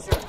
Sure.